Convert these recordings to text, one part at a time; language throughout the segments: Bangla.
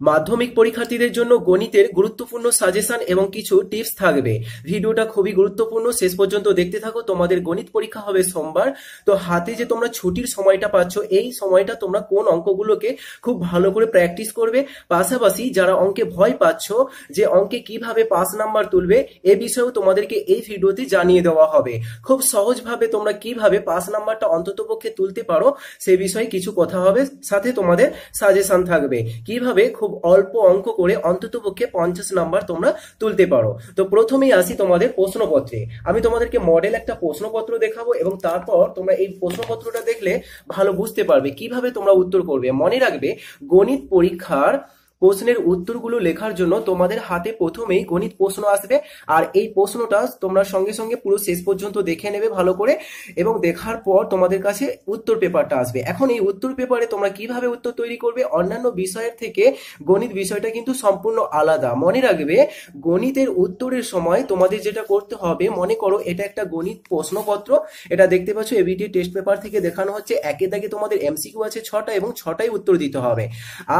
মাধ্যমিক পরীক্ষার্থীদের জন্য গণিতের গুরুত্বপূর্ণ সাজেশন এবং কিছু টিপস থাকবে। ভিডিওটা খুবই গুরুত্বপূর্ণ। শেষ পর্যন্ত দেখতে থাকো। তোমাদের গণিত পরীক্ষা হবে সোমবার। তো হাতে যে তোমরা ছুটির সময়টা পাচ্ছ, এই সময়টা তোমরা কোন অঙ্কগুলোকে খুব ভালো করে প্র্যাকটিস করবে। পাশাপাশি যারা অঙ্কে ভয় পাচ্ছ যে অঙ্কে কীভাবে পাস নাম্বার তুলবে, এ বিষয়েও তোমাদেরকে এই ভিডিওতে জানিয়ে দেওয়া হবে। খুব সহজভাবে তোমরা কীভাবে পাস নাম্বারটা অন্ততপক্ষে তুলতে পারো, সে বিষয়ে কিছু কথা হবে। সাথে তোমাদের সাজেশন থাকবে। কীভাবে খুব অল্প অঙ্ক করে অন্ততপক্ষে পঞ্চাশ নাম্বার তোমরা তুলতে পারো। তো প্রথমেই আসি তোমাদের প্রশ্নপত্রে। আমি তোমাদেরকে মডেল একটা প্রশ্নপত্র দেখাবো এবং তারপর তোমরা এই প্রশ্নপত্রটা দেখলে ভালো বুঝতে পারবে কীভাবে তোমরা উত্তর করবে। মনে রাখবে গণিত পরীক্ষার প্রশ্নের উত্তরগুলো লেখার জন্য তোমাদের হাতে প্রথমেই গণিত প্রশ্ন আসবে। আর এই প্রশ্নটা তোমরা সঙ্গে সঙ্গে পুরো শেষ পর্যন্ত দেখে নেবে ভালো করে এবং দেখার পর তোমাদের কাছে উত্তর পেপারটা আসবে। এখন এই উত্তর পেপারে তোমরা কীভাবে উত্তর তৈরি করবে? অন্যান্য বিষয়ের থেকে গণিত বিষয়টা কিন্তু সম্পূর্ণ আলাদা। মনে রাখবে, গণিতের উত্তরের সময় তোমাদের যেটা করতে হবে, মনে করো এটা একটা গণিত প্রশ্নপত্র। এটা দেখতে পাচ্ছ এবিটি টেস্ট পেপার থেকে দেখানো হচ্ছে। একে দাগে তোমাদের এমসিকিউ আছে ছটা এবং ছটাই উত্তর দিতে হবে।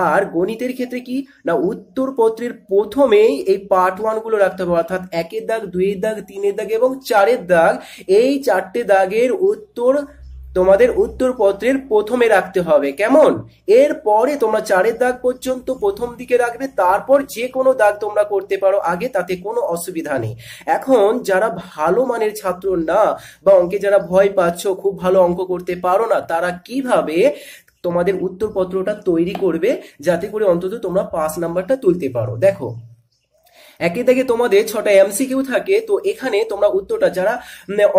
আর গণিতের ক্ষেত্রে কি? না উত্তরপত্রের প্রথমেই এই পার্ট ওয়ানগুলো রাখতে হবে, অর্থাৎ একের দাগ, দুইয়ের দাগ, তিনের দাগ এবং চারের দাগ। এই চারটে দাগের উত্তর তোমাদের উত্তরপত্রের প্রথমে রাখতে হবে। কেমন? এরপরে তোমরা চারের দাগ পর্যন্ত প্রথম দিকে রাখবে, তারপর যে কোনো দাগ তোমরা করতে পারো আগে, তাতে কোনো অসুবিধা নেই। এখন যারা ভালো মানের ছাত্র না, বা অঙ্কে যারা ভয় পাচ্ছ, খুব ভালো অঙ্ক করতে পারো না, তারা কীভাবে তোমাদের উত্তরপত্রটা তৈরি করবে যাতে করে অন্তত তোমরা পাঁচ নাম্বারটা তুলতে পারো। দেখো একে দাগে তোমাদের ছটা এমসিকিউ থাকে, তো এখানে তোমরা উত্তরটা যারা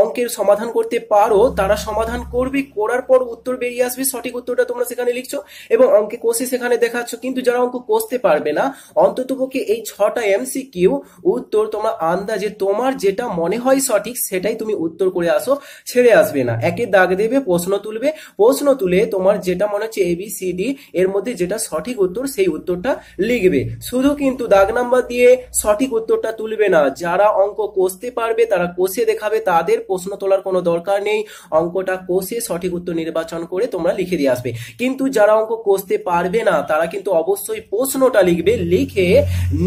অঙ্কের সমাধান করতে পারো, তারা সমাধান করবে, করার পর উত্তর বেরিয়ে আসবে, সঠিক উত্তরটা তোমরা সেখানে লিখছো এবং অঙ্কে কোষে সেখানে দেখাচ্ছ, কিন্তু যারা অঙ্ক কষতে পারবে না, অন্ততপক্ষে এই ছটা এমসিকিউ উত্তর তোমরা আন্দাজে তোমার যেটা মনে হয় সঠিক সেটাই তুমি উত্তর করে আসো, ছেড়ে আসবে না। একে দাগ দেবে, প্রশ্ন তুলবে, প্রশ্ন তুলে তোমার যেটা মনে হচ্ছে এ সি ডি এর মধ্যে যেটা সঠিক উত্তর সেই উত্তরটা লিখবে। শুধু কিন্তু দাগ নাম্বার দিয়ে সঠিক উত্তরটা তুলবে না। যারা অঙ্ক কষতে পারবে, তারা কষে দেখাবে। তাদের প্রশ্ন তোলার কোনো দরকার নেই। অঙ্কটা কষে সঠিক উত্তর নির্বাচন করে তোমরা লিখে দিয়ে আসবে। কিন্তু যারা অঙ্ক কষতে পারবে না, তারা কিন্তু অবশ্যই প্রশ্নটা লিখবে, লিখে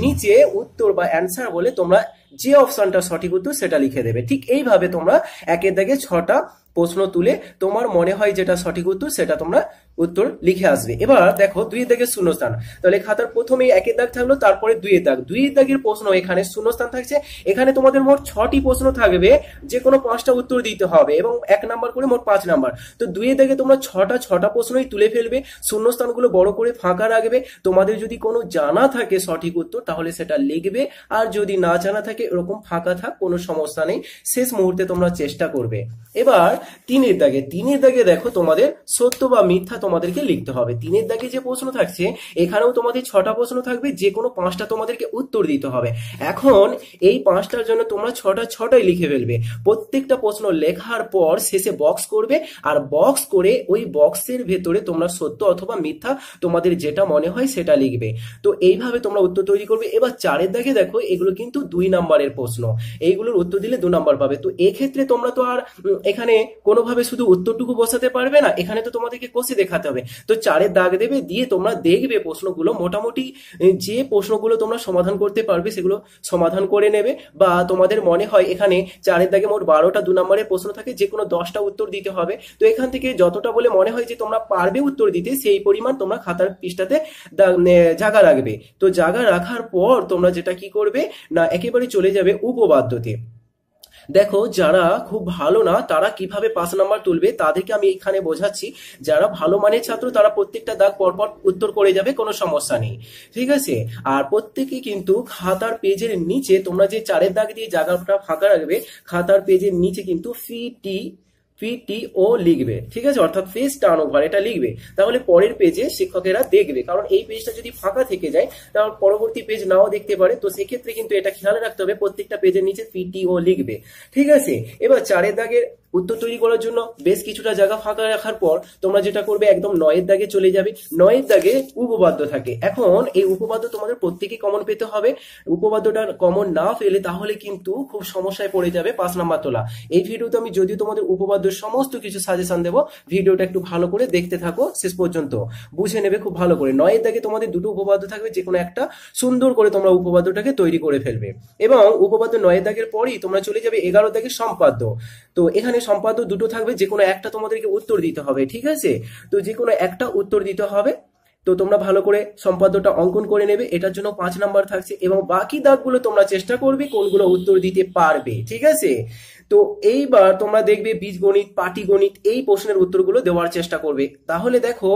নিচে উত্তর বা অ্যান্সার বলে তোমরা যে অপশনটা সঠিক উত্তর সেটা লিখে দেবে। ঠিক এইভাবে তোমরা একের দাগে ছটা প্রশ্ন তুলে তোমার মনে হয় যেটা সঠিক উত্তর সেটা তোমরা উত্তর লিখে আসবে। এবার দেখো দুই দাগের শূন্যস্থান। তাহলে খাতার প্রথমে একের দাগ থাকল, তারপরে দুই দাগ। দুই দাগের প্রশ্ন এখানে শূন্যস্থান থাকছে। এখানে তোমাদের মোট ছটি প্রশ্ন থাকবে যে কোনো পাঁচটা উত্তর দিতে হবে এবং এক নাম্বার করে মোট পাঁচ নাম্বার। তো দুই দাগে তোমরা ছটা ছটা প্রশ্নই তুলে ফেলবে, শূন্যস্থানগুলো বড় করে ফাঁকা রাখবে। তোমাদের যদি কোনো জানা থাকে সঠিক উত্তর, তাহলে সেটা লিখবে। আর যদি না জানা থাকে এরকম ফাঁকা থাক, কোনো সমস্যা নেই। শেষ মুহূর্তে তোমরা চেষ্টা করবে। এবার তিনের দাগে তিনের দাগে দেখো তোমাদের সত্য বা মিথ্যা তোমাদেরকে লিখতে হবে। তিনের দাগে যে প্রশ্ন থাকছে, এখানেও তোমাদের ছটা প্রশ্ন থাকবে, যে কোনো পাঁচটা তোমাদেরকে উত্তর দিতে হবে। এখন এই পাঁচটার জন্য তোমরা ছটা ছটাই লিখে ফেলবে। প্রত্যেকটা প্রশ্ন লেখার পর শেষে বক্স করবে, আর বক্স করে ওই বক্সের ভেতরে তোমরা সত্য অথবা মিথ্যা তোমাদের যেটা মনে হয় সেটা লিখবে। তো এইভাবে তোমরা উত্তর তৈরি করবে। এবার চারের দাগে দেখো, এগুলো কিন্তু দুই নাম্বারের প্রশ্ন। এইগুলোর উত্তর দিলে দু নাম্বার পাবে। তো এক্ষেত্রে তোমরা তো আর এখানে কোনোভাবে শুধু উত্তরটুকু বসাতে পারবে না, এখানে তো তোমাদেরকে কষে দেখাতে হবে। তো চারের দাগ দেবে দিয়ে তোমরা দেখবে প্রশ্নগুলো, মোটামুটি যে প্রশ্নগুলো তোমরা সমাধান করতে পারবে সেগুলো সমাধান করে নেবে বা তোমাদের মনে হয় এখানে চারের দাগে মোট বারোটা দু নম্বরের প্রশ্ন থাকে, যে কোনো দশটা উত্তর দিতে হবে। তো এখান থেকে যতটা বলে মনে হয় যে তোমরা পারবে উত্তর দিতে, সেই পরিমাণ তোমরা খাতার পৃষ্ঠাতে জায়গা রাখবে। তো জায়গা রাখার পর তোমরা যেটা কি করবে না, একেবারে চলে যাবে উপবাদ্যতে। দেখো, যারা খুব ভালো না, তারা কীভাবে পাঁচ নাম্বার তুলবে, তাদেরকে আমি এখানে বোঝাচ্ছি। যারা ভালো মানের ছাত্র, তারা প্রত্যেকটা দাগ পরপর উত্তর করে যাবে, কোনো সমস্যা নেই। ঠিক আছে? আর প্রত্যেকে কিন্তু খাতার পেজের নিচে, তোমরা যে চারের দাগ দিয়ে জায়গাটা ফাঁকা রাখবে, খাতার পেজের নিচে কিন্তু ফি, টি পিটিও লিখবে, ঠিক আছে? অর্থাৎ পেজ টার্ন ওভার এটা লিখবে। তাহলে পরের পেজে শিক্ষকেরা দেখবে। কারণ এই পেজটা যদি ফাঁকা থেকে যায়, তাহলে পরবর্তী পেজ নাও দেখতে পারে। তো সেক্ষেত্রে কিন্তু এটা খেয়াল রাখতে হবে, প্রত্যেকটা পেজের নিচে পিটিও লিখবে। ঠিক আছে? এবার চারের দাগের উত্তর তৈরি করার জন্য বেশ কিছুটা জায়গা ফাঁকা রাখার পর তোমরা যেটা করবে, একদম নয়ের দাগে চলে যাবে। নয়ের দাগে উপবাদ্য থাকে। এখন এই উপবাদ্য তোমাদের প্রত্যেকেই কমন পেতে হবে। উপবাদ্যটা কমন না পেলে তাহলে কিন্তু খুব সমস্যায় পড়ে যাবে পাঁচ নাম্বার তোলা। এই ভিডিওতে আমি যদিও তোমাদের উপবাদ্যের সমস্ত কিছু সাজেশন দেবো, ভিডিওটা একটু ভালো করে দেখতে থাকো শেষ পর্যন্ত। বুঝে নেবে খুব ভালো করে। নয়ের দাগে তোমাদের দুটো উপবাদ্য থাকবে যে কোনো একটা সুন্দর করে তোমরা উপবাদ্যটাকে তৈরি করে ফেলবে। এবং উপবাদ্য নয়ের দাগের পরই তোমরা চলে যাবে এগারো দাগের সম্পাদ্য। তো এখানে সম্পাদ্য দুটো থাকবে, যে কোনো একটা তোমাদেরকে উত্তর দিতে হবে, ঠিক আছে? তো যে কোনো একটা উত্তর দিতে হবে। তো তোমরা ভালো করে সম্পাদ্যটা অঙ্কন করে নেবে, এটার জন্য পাঁচ নাম্বার থাকছে, এবং বাকি দাগগুলো তোমরা চেষ্টা করবে কোনগুলো উত্তর দিতে পারবে, ঠিক আছে? তো এইবার তোমরা দেখবে বীজগণিত, পাটিগণিত, এই প্রশ্নের উত্তরগুলো দেওয়ার চেষ্টা করবে। তাহলে দেখো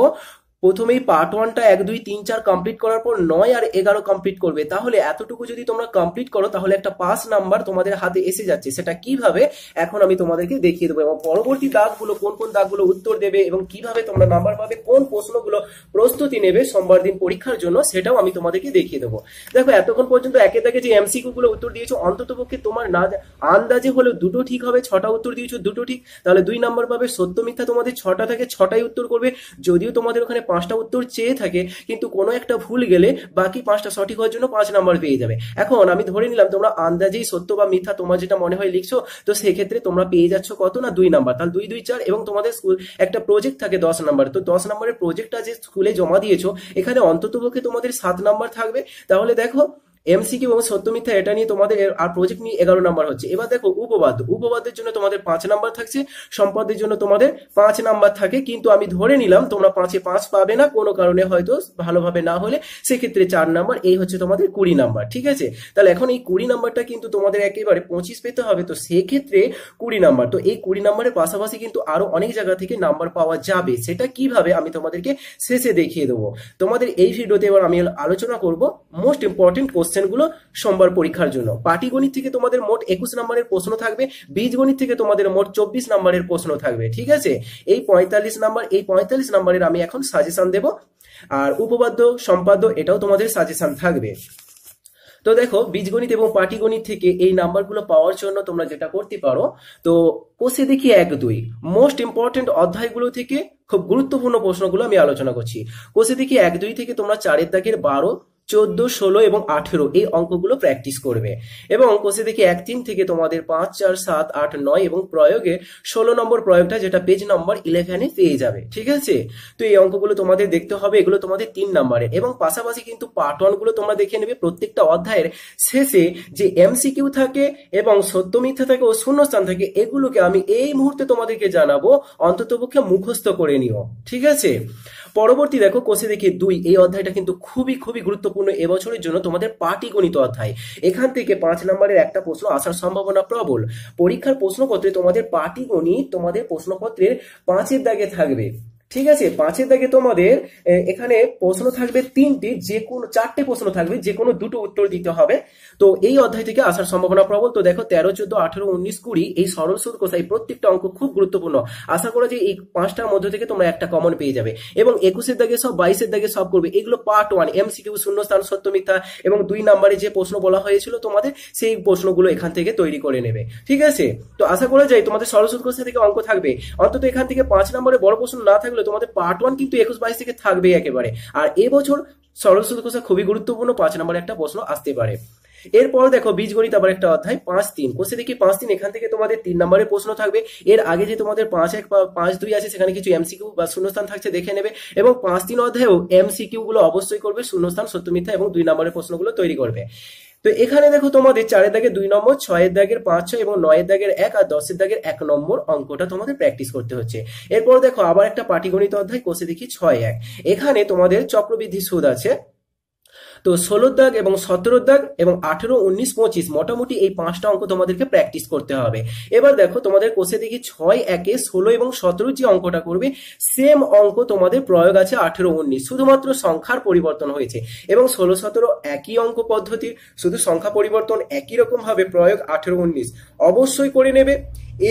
প্রথমেই পার্ট ওয়ানটা এক, দুই, তিন, চার কমপ্লিট করার পর নয় আর এগারো কমপ্লিট করবে। তাহলে এতটুকু যদি তোমরা কমপ্লিট করো, তাহলে একটা পাস নাম্বার তোমাদের হাতে এসে যাচ্ছে। সেটা কীভাবে? এখন আমি তোমাদেরকে দেখিয়ে দেবো এবং পরবর্তী দাগগুলো, কোন কোন দাগগুলো উত্তর দেবে এবং কীভাবে তোমরা নাম্বার পাবে, কোন প্রশ্নগুলো প্রস্তুতি নেবে সোমবার দিন পরীক্ষার জন্য, সেটাও আমি তোমাদেরকে দেখিয়ে দেবো। দেখো, এতক্ষণ পর্যন্ত একে দাগে যে এমসিকিউ গুলো উত্তর দিয়েছ অন্তত পক্ষে তোমার না আন্দাজে হলে দুটো ঠিক হবে, ছটা উত্তর দিয়েছ, দুটো ঠিক। তাহলে দুই নাম্বার পাবে সত্য মিথ্যা, তোমাদের ছটা থেকে ছটাই উত্তর করবে। যদিও তোমাদের ওখানে পাঁচটা উত্তর চেয়ে থাকে, কিন্তু কোনো একটা ভুল গেলে বাকি পাঁচটা সঠিক হওয়ার জন্য পাঁচ নাম্বার পেয়ে যাবে। এখন আমি ধরে নিলাম তোমরা আন্দাজেই সত্য বা মিথ্যা তোমার যেটা মনে হয় লিখছো, তো সেক্ষেত্রে তোমরা পেয়ে যাচ্ছ কত না? দুই নাম্বার। তাহলে দুই দুই, চার এবং তোমাদের স্কুল একটা প্রজেক্ট থাকে দশ নাম্বার। তো দশ নাম্বারের প্রজেক্টটা যে স্কুলে জমা দিয়েছ, এখানে অন্ততপক্ষে তোমাদের সাত নাম্বার থাকবে। তাহলে দেখো এমসিকিউ এবং সত্য মিথ্যা এটা নিয়ে তোমাদের আর প্রজেক্ট নিয়ে এগারো নাম্বার হচ্ছে। এবার দেখো, উপবাদ্য। উপবাদ্যের জন্য তোমাদের পাঁচ নাম্বার থাকছে। সম্পদের জন্য তোমাদের পাঁচ নাম্বার থাকে। কিন্তু আমি ধরে নিলাম, তোমরা পাঁচে পাঁচ পাবে না। কোনো কারণে হয়তো ভালোভাবে না হলে সেক্ষেত্রে চার নাম্বার এই হচ্ছে তোমাদের কুড়ি নাম্বার ঠিক আছে? তাহলে এখন এই কুড়ি নাম্বারটা কিন্তু তোমাদের একেবারে পঁচিশ পেতে হবে। তো সেক্ষেত্রে কুড়ি নাম্বার তো এই কুড়ি নাম্বারের পাশাপাশি কিন্তু আরও অনেক জায়গা থেকে নাম্বার পাওয়া যাবে। সেটা কীভাবে আমি তোমাদেরকে শেষে দেখিয়ে দেবো। তোমাদের এই ভিডিওতে এবার আমি আলোচনা করব মোস্ট ইম্পর্টেন্ট কোশ্চেন কোশ্চেনগুলো সোমবার পরীক্ষার জন্য। পাটিগণিত থেকে তোমাদের মোট একুশ নম্বরের প্রশ্ন থাকবে বীজগণিত থেকে তোমাদের মোট চব্বিশ নম্বরের প্রশ্ন থাকবে, ঠিক আছে? এই পঁয়তাল্লিশ নাম্বার, এই পঁয়তাল্লিশ নাম্বারের আমি এখন সাজেশন দেব, আর উপবাদ্য সম্পাদ্য, এটাও তোমাদের সাজেশন থাকবে। তো দেখো বীজগণিত এবং পাটিগণিত থেকে এই নাম্বারগুলো পাওয়ার জন্য তোমরা যেটা করতে পারো, তো কোষে দেখি এক, দুই। মোস্ট ইম্পর্টেন্ট অধ্যায়গুলো থেকে খুব গুরুত্বপূর্ণ প্রশ্নগুলো আমি আলোচনা করছি। কোষে দেখি এক, দুই থেকে তোমরা চারের দাগের বারো চোদ্দ, ষোলো এবং আঠেরো এই অঙ্কগুলো প্র্যাকটিস করবে। এবং কোষে দেখি এক তিন থেকে তোমাদের পাঁচ, চার, সাত, আট, নয় এবং প্রয়োগে ষোলো নম্বর প্রয়োগটা যেটা পেজ নম্বর ইলেভেনে পেয়ে যাবে, ঠিক আছে? তো এই অঙ্কগুলো তোমাদের দেখতে হবে, এগুলো তোমাদের তিন নম্বরের এবং পাশাপাশি কিন্তু পার্ট ওয়ানগুলো তোমরা দেখে নেবে প্রত্যেকটা অধ্যায়ের শেষে যে এমসিকিউ থাকে এবং সত্য মিথ্যা থাকে ও শূন্যস্থান থাকে, এগুলোকে আমি এই মুহূর্তে তোমাদেরকে জানাব, অন্ততপক্ষে মুখস্থ করে নিও, ঠিক আছে? পরবর্তী দেখো কোষে দেখি দুই। এই অধ্যায়টা কিন্তু খুবই খুবই গুরুত্বপূর্ণ এবছরের জন্য তোমাদের পাটিগণিত অধ্যায়। এখান থেকে পাঁচ নম্বরের একটা প্রশ্ন আসার সম্ভাবনা প্রবল। পরীক্ষার প্রশ্নপত্রে তোমাদের পাটিগণিত তোমাদের প্রশ্নপত্রের পাঁচের দাগে থাকবে। ঠিক আছে, পাঁচের দাগে তোমাদের এখানে প্রশ্ন থাকবে তিনটি, যে কোনো চারটে প্রশ্ন থাকবে, যে কোনো দুটো উত্তর দিতে হবে। তো এই অধ্যায় থেকে আসার সম্ভাবনা প্রবল। তো দেখো, তেরো, চোদ্দ, আঠেরো, উনিশ, কুড়ি, এই সরল সুদ কোথায় প্রত্যেকটা অঙ্ক খুব গুরুত্বপূর্ণ। আশা করা যে এই পাঁচটার মধ্যে থেকে তোমরা একটা কমন পেয়ে যাবে। এবং একুশের দাগে সব, বাইশের দাগে সব করবে। এগুলো পার্ট ওয়ান এমসিকিউ শূন্যস্থান, সত্য মিথ্যা, এবং দুই নাম্বারে যে প্রশ্ন বলা হয়েছিল তোমাদের, সেই প্রশ্নগুলো এখান থেকে তৈরি করে নেবে। ঠিক আছে? তো আশা করা যায় তোমাদের সরল সুদ কোথায় থেকে অঙ্ক থাকবে। অন্তত এখান থেকে পাঁচ নম্বরে বড় প্রশ্ন না থাকলে তোমাদের পার্ট ওয়ান কিন্তু একুশ বাইশ থেকে থাকবে একেবারে। আর এবছর সুদ কোষা খুবই গুরুত্বপূর্ণ পাঁচ নম্বরে একটা প্রশ্ন আসতে পারে। এরপর দেখো, বীজগণিত আবার একটা অধ্যায়, পাঁচ তিন। কোষে দেখি, পাঁচ তিন, এখান থেকে তোমাদের তিন নম্বরের প্রশ্ন থাকবে। এর আগে যে তোমাদের পাঁচ এক পাঁচ দুই আছে, সেখানে কিছু এমসিকিউ বা শূন্যস্থান থাকছে, দেখে নেবে। এবং পাঁচ তিন অধ্যায়েও এমসিকিউ গুলো অবশ্যই করবে, শূন্যস্থান, সত্য মিথ্যা এবং দুই নম্বরের প্রশ্নগুলো তৈরি করবে। তো এখানে দেখো তোমাদের চারের দাগের দুই নম্বর, ছয়ের দাগের পাঁচ, ছয় এবং নয়ের দাগের এক আর দশের দাগের এক নম্বর অঙ্কটা তোমাদের প্র্যাকটিস করতে হচ্ছে। এরপর দেখো আবার একটা পাটিগণিত অধ্যায়, কষে দেখি ছয় এক। এখানে তোমাদের চক্রবৃদ্ধি সুদ আছে। তো ষোলো দাগ এবং সতেরো দাগ এবং আঠেরো, উনিশ, পঁচিশ, মোটামুটি এই পাঁচটা অঙ্ক তোমাদেরকে প্র্যাকটিস করতে হবে। এবার দেখো, তোমাদের কোষে দেখি ছয়, একে ষোলো এবং সতেরো যে অঙ্কটা করবে সেম অঙ্ক তোমাদের প্রয়োগ আছে আঠেরো, উনিশ। শুধুমাত্র সংখ্যার পরিবর্তন হয়েছে এবং ষোলো, সতেরো একই অঙ্ক পদ্ধতি শুধু সংখ্যা পরিবর্তন একই রকম ভাবে প্রয়োগ আঠেরো, উনিশ। অবশ্যই করে নেবে।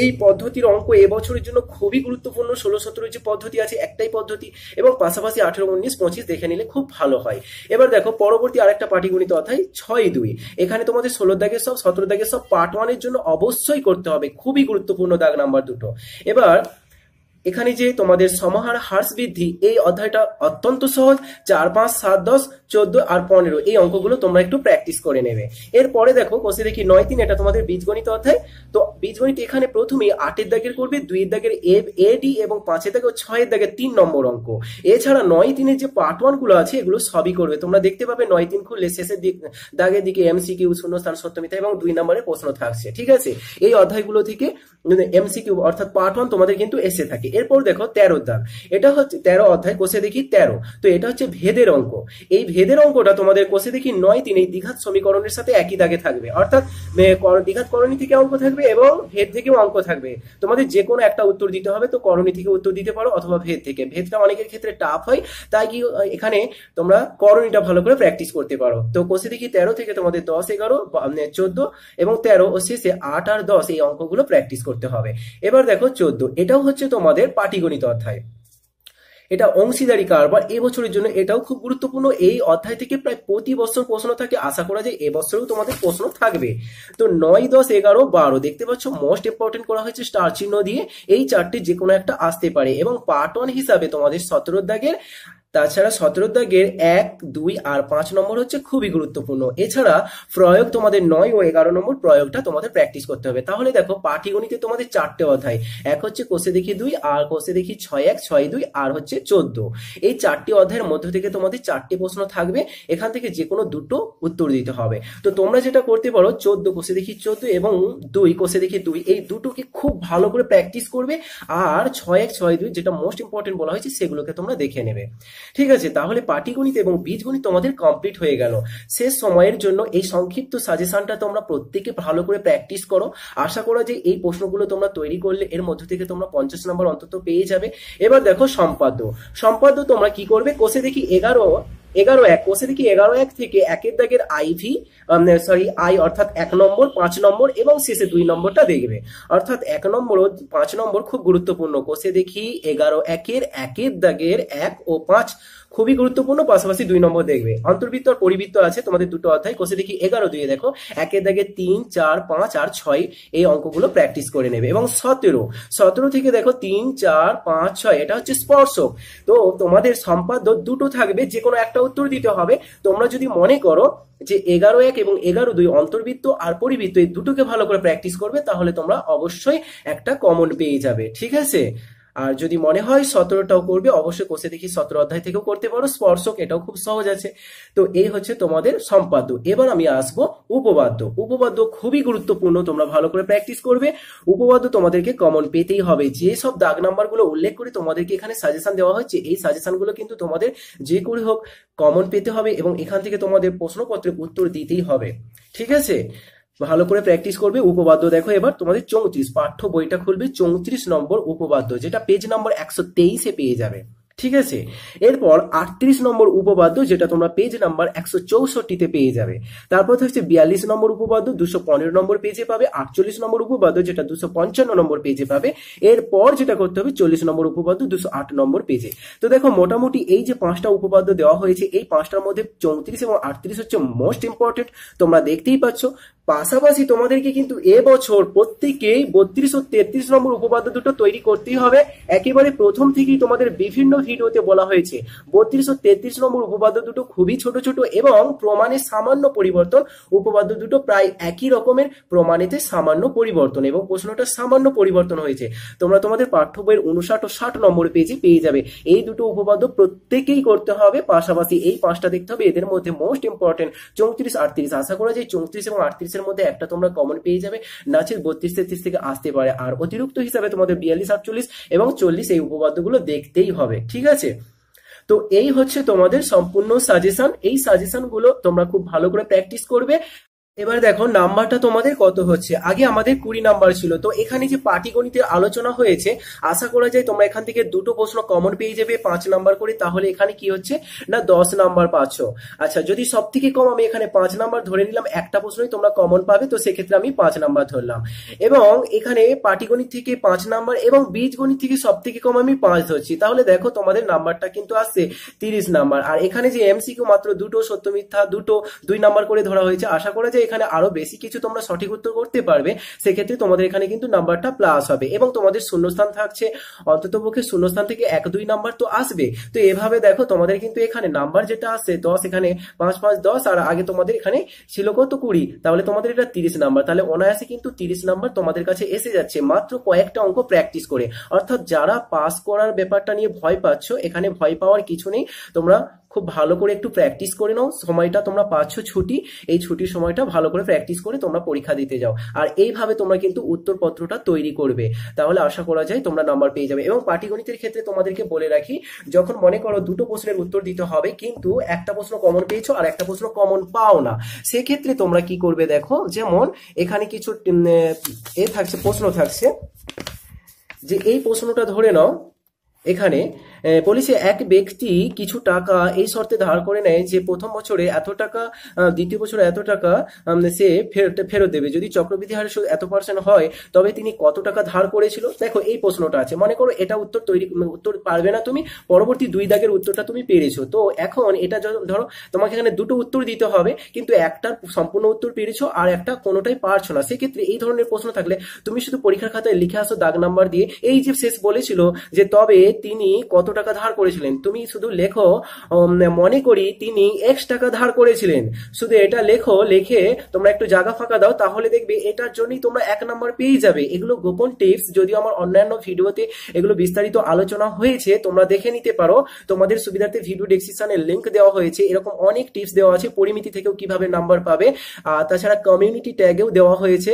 এই পদ্ধতির অঙ্ক এবছরের জন্য খুবই গুরুত্বপূর্ণ। ষোলো, সতেরো যে পদ্ধতি আছে, একটাই পদ্ধতি এবং পাশাপাশি আঠেরো, উনিশ, পঁচিশ দেখে নিলে খুব ভালো হয়। এবার দেখো, পরবর্তী পরবর্তী আরেকটা পাটিগণিত অধ্যায় ছয় দুই। এখানে তোমাদের ষোলো দাগের সব, সতেরো দাগের সব পার্ট ওয়ানের জন্য অবশ্যই করতে হবে। খুবই গুরুত্বপূর্ণ দাগ নাম্বার দুটো। এবার এখানে যে তোমাদের সমাহার হ্রাস বৃদ্ধি, এই অধ্যায়টা অত্যন্ত সহজ। চার, পাঁচ, সাত, দশ, চোদ্দ আর পনেরো, এই অঙ্কগুলো তোমরা একটু প্র্যাকটিস করে নেবে। এরপরে দেখো, কোষে দেখি নয়, তিন, এটা তোমাদের বীজগণিত অধ্যায়। তো বীজগণিত এখানে প্রথমেই আটের দাগের করবে, দুইয়ের দাগের এ এ, ডি এবং পাঁচের দাগে ও ছয়ের দাগের তিন নম্বর অঙ্ক। এছাড়া নয়, তিনের যে পার্ট ওয়ানগুলো আছে, এগুলো সবই করবে। তোমরা দেখতে পাবে নয়, তিন খুললে শেষের দিক, দাগের দিকে এমসিকিউ শূন্যস্থান সত্যমিতা এবং দুই নম্বরের প্রশ্ন থাকছে, ঠিক আছে? এই অধ্যায়গুলো থেকে এমসিকিউ অর্থাৎ পার্ট ওয়ান তোমাদের কিন্তু এসে থাকে। এরপর দেখো তেরো দাগ। এটা হচ্ছে তেরো অধ্যায়, কোষে দেখি তেরো। তো এটা হচ্ছে ভেদের অঙ্ক। এই ভেদের অঙ্কটা তোমাদের কোষে দেখি নয়, তিন, এই দ্বিঘাত সমীকরণের সাথে একই দাগে থাকবে। অর্থাৎ দ্বিঘাত করণী থেকে অঙ্ক থাকবে এবং ভেদ থেকেও অঙ্ক থাকবে। তোমাদের যে কোনো একটা উত্তর দিতে হবে, তো করণী থেকে উত্তর দিতে পারো অথবা ভেদ থেকে। ভেদটা অনেকের ক্ষেত্রে টাফ হয়, তাই কি এখানে তোমরা করণীটা ভালো করে প্র্যাকটিস করতে পারো। তো কোষে দেখি তেরো থেকে তোমাদের দশ, এগারো চোদ্দ এবং তেরো ও শেষে আট আর দশ এই অঙ্কগুলো প্র্যাকটিস করতে হবে। এবার দেখো চোদ্দ। এটাও হচ্ছে তোমাদের পাটিগণিত অধ্যায়। এটা অংশীদারি কারবার এবছরের জন্য এটাও খুব গুরুত্বপূর্ণ। এই অধ্যায় থেকে প্রায় প্রতি বছর প্রশ্ন থাকে, আশা করা যায় এবছরেও তোমাদের প্রশ্ন থাকবে। তো নয়, দশ, এগারো, বারো, দেখতে পাচ্ছ মোস্ট ইম্পর্টেন্ট করা হয়েছে স্টার চিহ্ন দিয়ে এই চারটি যে কোনো একটা আসতে পারে এবং পার্ট ওয়ান হিসাবে তোমাদের সতেরো দাগের তাছাড়া সতেরো দাগের এক, দুই আর পাঁচ নম্বর হচ্ছে খুবই গুরুত্বপূর্ণ। এছাড়া প্রয়োগ তোমাদের নয় ও এগারো নম্বর প্রয়োগটা তোমাদের প্র্যাকটিস করতে হবে। তাহলে দেখো, পাটিগণিতে তোমাদের চারটে অধ্যায়। এক হচ্ছে কোষে দেখি দুই, আর কোষে দেখি ছয় এক, ছয় দুই, আর হচ্ছে চোদ্দ। এই চারটি অধ্যায়ের মধ্য থেকে তোমাদের চারটি প্রশ্ন থাকবে। এখান থেকে যে কোনো দুটো উত্তর দিতে হবে। তো তোমরা যেটা করতে পারো, চোদ্দ কোষে দেখি চোদ্দ এবং দুই কোষে দেখি দুই, এই দুটোকে খুব ভালো করে প্র্যাকটিস করবে। আর ছয় এক, ছয় দুই যেটা মোস্ট ইম্পর্টেন্ট বলা হয়েছে, সেগুলোকে তোমরা দেখে নেবে। ঠিক আছে, তাহলে পাটিগণিত এবং বীজগণিত তোমাদের কমপ্লিট হয়ে গেল। শেষ সময়ের জন্য এই সংক্ষিপ্ত সাজেশনটা তোমরা প্রত্যেকে ভালো করে প্র্যাকটিস করো। আশা করা যে এই প্রশ্নগুলো তোমরা তৈরি করলে এর মধ্য থেকে তোমরা পঞ্চাশ নম্বর অন্তত পেয়ে যাবে। এবার দেখো সম্পাদ্য। সম্পাদ্য তোমরা কি করবে? কোষে দেখি এগারো এগারো এক কোষে দেখি এগারো এক থেকে একের দাগের আইভি সরি আই অর্থাৎ এক নম্বর, পাঁচ নম্বর এবং শেষে দুই নম্বরটা দেখবে। অর্থাৎ এক নম্বর ও পাঁচ নম্বর খুব গুরুত্বপূর্ণ। কোষে দেখি এগারো একের একের দাগের এক ও পাঁচ খুবই গুরুত্বপূর্ণ, পাশাপাশি দুই নম্বর দেখবে। অন্তর্বৃত্ত আর পরিবৃত্ত আছে, তোমাদের দুটো অধ্যায়। কোষে দেখি এগারো দিয়ে দেখো, একের দাগে তিন, চার, পাঁচ আর ছয় এই অঙ্কগুলো প্র্যাকটিস করে নেবে। এবং সতেরো সতেরো থেকে দেখো তিন, চার, পাঁচ, ছয়, এটা হচ্ছে স্পর্শক। তো তোমাদের সম্পাদ্য দুটো থাকবে যে কোনো একটা উত্তর দিতে হবে। তোমরা যদি মনে করো যে এগারো এক এবং এগারো দুই অন্তর্বৃত্ত আর পরিবৃত্ত এই দুটোকে ভালো করে প্র্যাকটিস করবে, তাহলে তোমরা অবশ্যই একটা কমন পেয়ে যাবে। ঠিক আছে? আর যদি মনে হয় সতেরোটাও করবে, অবশ্যই কোষে দেখি সতেরো অধ্যায় থেকেও করতে পারো। স্পর্শক এটাও খুব সহজ আছে। তো এই হচ্ছে তোমাদের সম্পাদ্য। এবার আমি আসব উপবাদ্য উপবাদ্য খুবই গুরুত্বপূর্ণ, তোমরা ভালো করে প্র্যাকটিস করবে। উপবাদ্য তোমাদেরকে কমন পেতেই হবে। যে সব দাগ নাম্বারগুলো উল্লেখ করে তোমাদেরকে এখানে সাজেশন দেওয়া হচ্ছে এই সাজেশনগুলো কিন্তু তোমাদের যে করে হোক কমন পেতে হবে এবং এখান থেকে তোমাদের প্রশ্নপত্রের উত্তর দিতেই হবে। ঠিক আছে? ভালো করে প্র্যাকটিস করবে, উপবাদ্য দেখো এবার তোমাদের চৌত্রিশ, পাঠ্য বইটা খুলবে চৌত্রিশ নম্বর উপবাদ্য, যেটা পেজ নম্বর একশো তেইশে পেয়ে যাবে। ঠিক আছে? এরপর আটত্রিশ নম্বর উপবাদ্য যেটা তোমরা পেজ নাম্বার একশো চৌষট্টিতে পেয়ে যাবে। তারপর হচ্ছে বিয়াল্লিশ নম্বর উপবাদ্য দুশো পনেরো নম্বর পেজে পাবে। আটচল্লিশ নম্বর উপবাদ্য যেটা দুশো পঞ্চান্ন নম্বর পেজে পাবে। এরপর যেটা করতে হবে, চল্লিশ নম্বর উপবাদ্য দুশো আট নম্বর পেজে তো দেখো, মোটামুটি এই যে পাঁচটা উপবাদ্য দেওয়া হয়েছে, এই পাঁচটার মধ্যে চৌত্রিশ এবং আটত্রিশ হচ্ছে মোস্ট ইম্পর্টেন্ট তোমরা দেখতেই পাচ্ছ। পাশাপাশি তোমাদেরকে কিন্তু এবছর প্রত্যেকেই বত্রিশ ও তেত্রিশ নম্বর উপপাদ্য দুটো তৈরি করতেই হবে। একেবারে প্রথম থেকেই তোমাদের বিভিন্ন ভিডিওতে বলা হয়েছে। বত্রিশ ও তেত্রিশ নম্বর উপপাদ্য দুটো খুবই ছোট ছোট এবং প্রমাণে সামান্য পরিবর্তন। উপপাদ্য দুটো প্রায় একই রকমের, প্রমাণেতে সামান্য পরিবর্তন এবং প্রশ্নটা সামান্য পরিবর্তন হয়েছে। তোমরা তোমাদের পাঠ্য বইয়ের উনষাট ও ষাট নম্বর পেজে পেয়ে যাবে। এই দুটো উপপাদ্য প্রত্যেকেই করতে হবে, পাশাপাশি এই পাঁচটা দেখতে হবে। এদের মধ্যে মোস্ট ইম্পর্টেন্ট চৌত্রিশ, আটত্রিশ। আশা করা যায় চৌত্রিশ এবং আটত্রিশ এর মধ্যে একটা তোমরা কমন পেয়ে যাবে। নাচের বত্রিশ, তেত্রিশ থেকে আসতে পারে। আর অতিরিক্ত হিসাবে তোমাদের বিয়াল্লিশ, আটচল্লিশ এবং চল্লিশ এই উপপাদ্যগুলো দেখতেই হবে। ঠিক আছে? তো এই হচ্ছে তোমাদের সম্পূর্ণ সাজেশন এই সাজেশনগুলো তোমরা খুব ভালো করে প্র্যাকটিস করবে। এবার দেখো, নাম্বারটা তোমাদের কত হচ্ছে? আগে আমাদের কুড়ি নাম্বার ছিল। তো এখানে যে পাটিগণিতের আলোচনা হয়েছে, আশা করা যায় তোমরা এখান থেকে দুটো প্রশ্ন কমন পেয়ে যাবে পাঁচ নাম্বার করে। তাহলে এখানে কি হচ্ছে? না, দশ নাম্বার পাচ্ছ। আচ্ছা যদি সব থেকে কম, আমি এখানে পাঁচ নাম্বার ধরে নিলাম। একটা প্রশ্নই তোমরা কমন পাবে, তো সেক্ষেত্রে আমি পাঁচ নাম্বার ধরলাম। এবং এখানে পাটিগণিত থেকে পাঁচ নাম্বার এবং বীজগণিত থেকে সব থেকে কম আমি পাঁচ ধরছি। তাহলে দেখো, তোমাদের নাম্বারটা কিন্তু আসছে তিরিশ নাম্বার। আর এখানে যে এমসিকিউ মাত্র দুটো, সত্য মিথ্যা দুটো, দুই নাম্বার করে ধরা হয়েছে, আশা করা যায় এখানে আরও বেশি কিছু তোমরা সঠিক উত্তর করতে পারবে, সেক্ষেত্রে তোমাদের এখানে কিন্তু নাম্বারটা প্লাস হবে এবং তোমাদের শূন্যস্থান থাকছে, অন্তত পক্ষে শূন্যস্থান থেকে এক দুই নাম্বার তো আসবে। তো এভাবে দেখো তোমাদের কিন্তু এখানে নাম্বার যেটা আসছে দশ এখানে পাঁচ পাঁচ, দশ, আর আগে তোমাদের এখানে ছিল কত কুড়ি, তাহলে তোমাদের এটা তিরিশ নাম্বার। তাহলে অনায়াসে কিন্তু তিরিশ নাম্বার তোমাদের কাছে এসে যাচ্ছে, মাত্র কয়েকটা অঙ্ক প্র্যাকটিস করে। অর্থাৎ যারা পাস করার ব্যাপারটা নিয়ে ভয় পাচ্ছ, এখানে ভয় পাওয়ার কিছু নেই, তোমরা খুব ভালো করে একটু প্র্যাকটিস করে নাও। সময়টা তোমরা পাচ্ছ ছুটি, এই ছুটির সময়টা ভালো করে প্র্যাকটিস করে তোমরা পরীক্ষা দিতে যাও। আর এইভাবে তোমরা কিন্তু উত্তরপত্রটা তৈরি করবে। তাহলে আশা করা যায় তোমরা নাম্বার পেয়ে যাবে। এবং পাটিগণিতের ক্ষেত্রে তোমাদেরকে বলে রাখি, যখন মনে করো দুটো প্রশ্নের উত্তর দিতে হবে, কিন্তু একটা প্রশ্ন কমন পেয়েছ আর একটা প্রশ্ন কমন পাও না, সেক্ষেত্রে তোমরা কি করবে দেখো, যেমন এখানে কিছু এ থাকছে, প্রশ্ন থাকছে, যে এই প্রশ্নটা ধরে নাও এখানে বলেছে এক ব্যক্তি কিছু টাকা এই শর্তে ধার করে নেয় যে প্রথম বছরে এত টাকা দ্বিতীয় বছরে এত টাকা সে ফেরত ফেরত দেবে। যদি চক্রবৃদ্ধি হারে এত পার্সেন্ট হয়, তবে তিনি কত টাকা ধার করেছিল? দেখো, এই প্রশ্নটা আছে। মনে করো, এটা উত্তর তৈরি উত্তর পারবে না তুমি, পরবর্তী দুই দাগের উত্তরটা তুমি পেরেছ। তো এখন এটা ধরো, তোমাকে এখানে দুটো উত্তর দিতে হবে, কিন্তু একটা সম্পূর্ণ উত্তর পেরেছ আর একটা কোনোটাই পারছ না। সেক্ষেত্রে এই ধরনের প্রশ্ন থাকলে তুমি শুধু পরীক্ষার খাতায় লিখে আসো দাগ নাম্বার দিয়ে। এই যে শেষ বলেছিল যে তবে তিনি কত টাকা ধার করেছিলেন? তুমি শুধু লেখো মনে করি তিনি এক্স টাকা ধার করেছিলেন। শুধু এটা লেখো, লেখে তোমরা একটু জায়গা ফাঁকা দাও, তাহলে দেখবে এটার জন্যই তোমরা এক নাম্বার পেয়ে যাবে। এগুলো গোপন টিপস, যদিও আমার অন্যান্য ভিডিওতে এগুলো বিস্তারিত আলোচনা হয়েছে, তোমরা দেখে নিতে পারো। তোমাদের সুবিধার্থে ভিডিও ডেসক্রিপশনে লিঙ্ক দেওয়া হয়েছে। এরকম অনেক টিপস দেওয়া আছে, পরিমিতি থেকেও কীভাবে নাম্বার পাবে। তাছাড়া কমিউনিটি ট্যাগেও দেওয়া হয়েছে।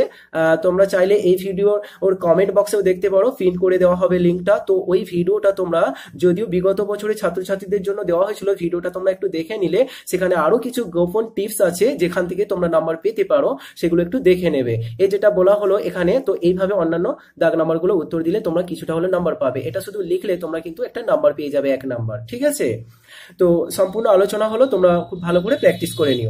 তোমরা চাইলে এই ভিডিওর ওর কমেন্ট বক্সেও দেখতে পারো। পিন করে দেওয়া হবে লিঙ্কটা তো ওই ভিডিওটা তোমরা যদিও বিগত বছরে ছাত্রছাত্রীদের জন্য দেওয়া হয়েছিল, ভিডিওটা তোমরা একটু দেখে নিলে। সেখানে আরও কিছু গোপন টিপস আছে যেখান থেকে তোমরা নাম্বার পেতে পারো, সেগুলো একটু দেখে নেবে। এ যেটা বলা হলো এখানে, তো এইভাবে অন্যান্য দাগ নাম্বারগুলো উত্তর দিলে তোমরা কিছুটা হলে নাম্বার পাবে। এটা শুধু লিখলে তোমরা কিন্তু একটা নাম্বার পেয়ে যাবে এক নাম্বার, ঠিক আছে? তো সম্পূর্ণ আলোচনা হলো, তোমরা খুব ভালো করে প্র্যাকটিস করে নিও।